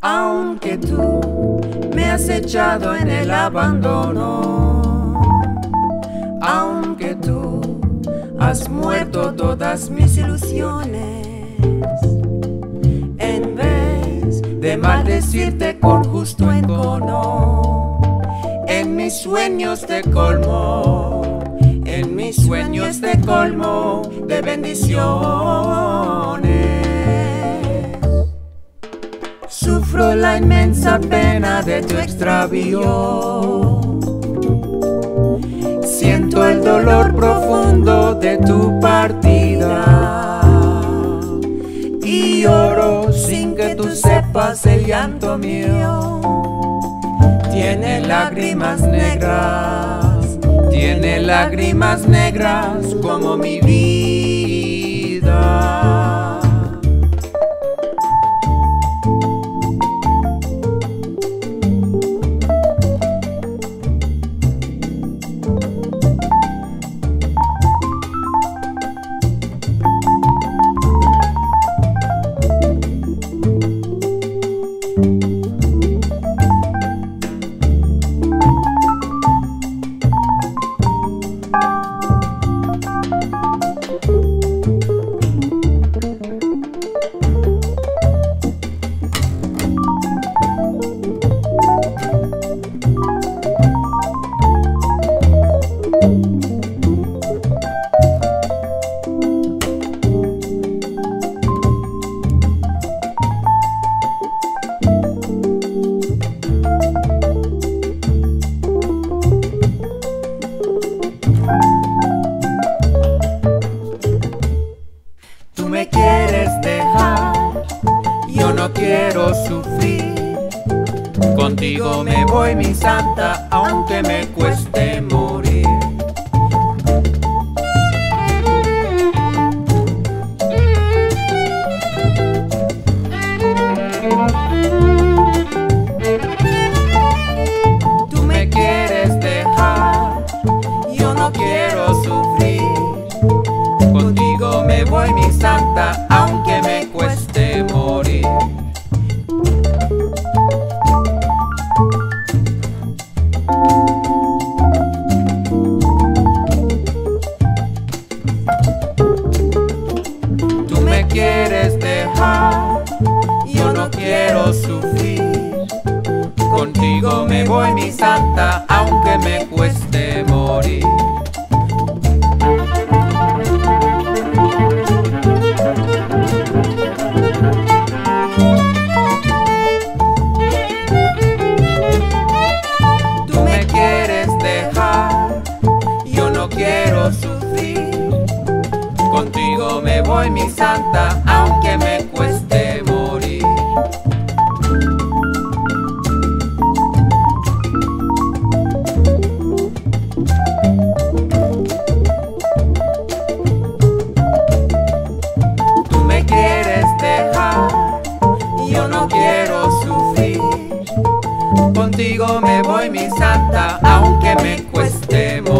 Aunque tú me has echado en el abandono, aunque tú has muerto todas mis ilusiones, en vez de maldecirte con justo encono, en mis sueños te colmo, en mis sueños te colmo de bendiciones. Sufro la inmensa pena de tu extravío. Siento el dolor profundo de tu partida. Y lloro sin que tú sepas el llanto mío. Tiene lágrimas negras, tiene lágrimas negras como mi vida. Quiero sufrir. Contigo me voy, mi santa, aunque me cueste morir. Tú me quieres dejar, yo no quiero sufrir. Contigo me voy, mi santa, aunque Contigo me voy, mi santa, aunque me cueste morir. Tú me quieres dejar, yo no quiero sufrir. Contigo me voy, mi santa, aunque me cueste no quiero sufrir. Contigo me voy, mi santa, aunque me cueste morir.